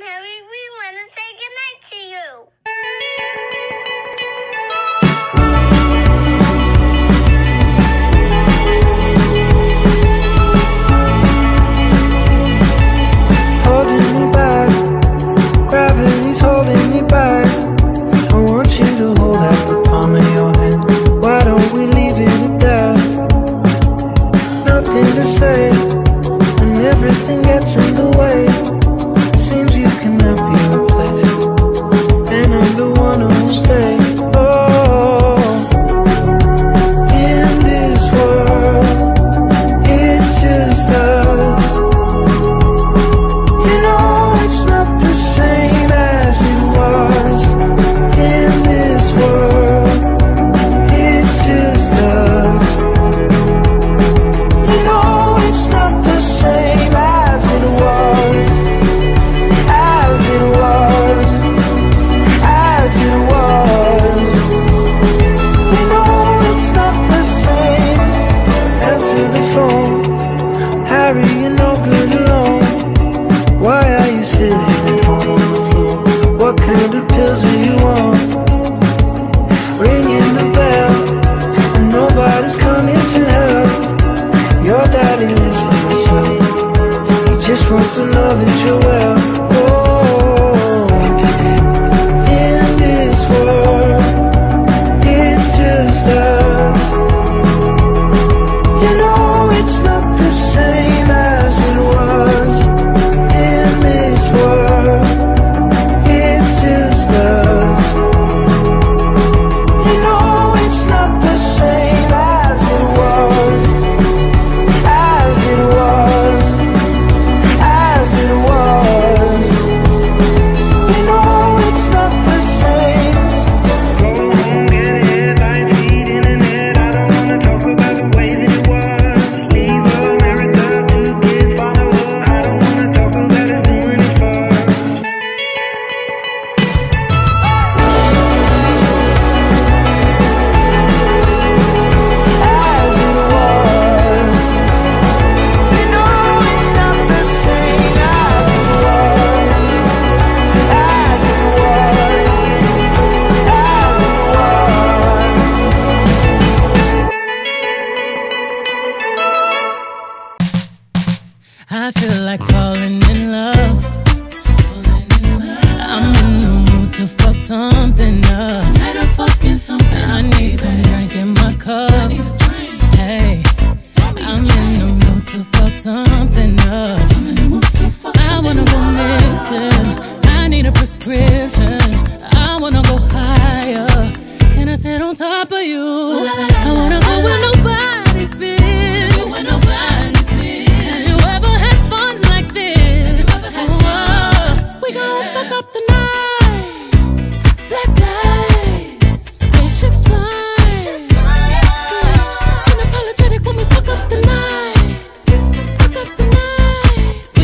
Harry. We want to say goodnight to you. something up. I wanna go missing. I need a prescription. I wanna go higher. Can I sit on top of you? I wanna go where nobody's been. Have you ever had fun like this? We gon' fuck up the night. Black lights, spaceships fly.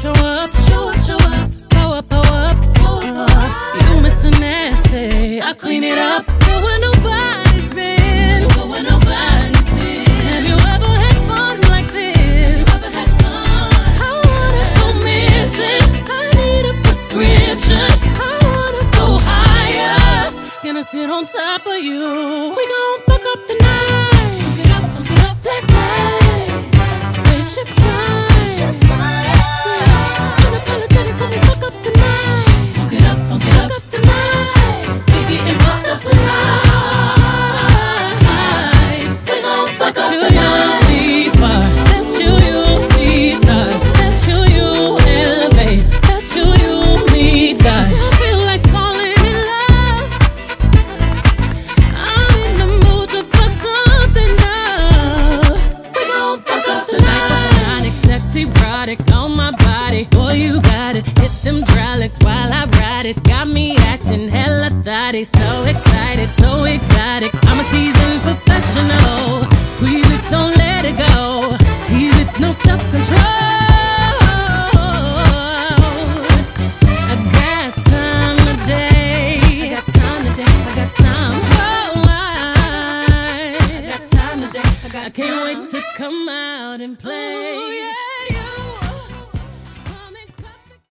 Show up, show up, show up. Power, power up. Power, power up. You Mr. Nasty. I clean it up. Go where nobody's been. Where nobody's been. Have you ever had fun like this? Have you ever had fun? I wanna go missing. I need a prescription. I wanna go higher. Gonna sit on top of you. We gon' fuck up the night. Fuck it up, fuck it up. Black light. Spaceship's fine. Spaceship's fine. Ride. Got me acting hella thotty. So excited, so exotic. I'm a seasoned professional. Squeeze it, don't let it go. Tease it, no self control. I got time today. I got time today. I got time. Oh, I, I got time today. I, got I can't wait to come out and play.